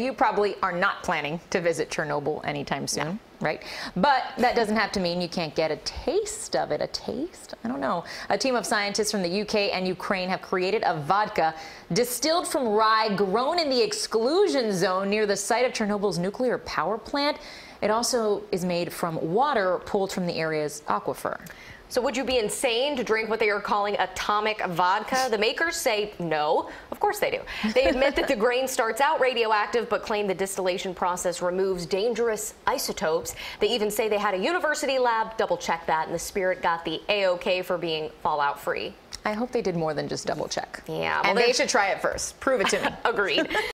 You probably are not planning to visit Chernobyl anytime soon, no. right? But that doesn't have to mean you can't get a taste of it. A taste? I don't know. A team of scientists from the UK and Ukraine have created a vodka distilled from rye grown in the exclusion zone near the site of Chernobyl's nuclear power plant. It also is made from water pulled from the area's aquifer. So would you be insane to drink what they are calling Atomik vodka? The makers say no. Of course they do. They admit that the grain starts out radioactive, but claim the distillation process removes dangerous isotopes. They even say they had a university lab double check that, and the spirit got the A-OK for being fallout free. I hope they did more than just double check. Yeah. Well, and they should try it first. Prove it to me. Agreed.